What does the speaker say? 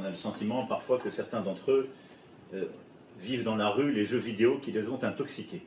On a le sentiment parfois que certains d'entre eux euh, vivent dans la rue les jeux vidéo qui les ont intoxiqués.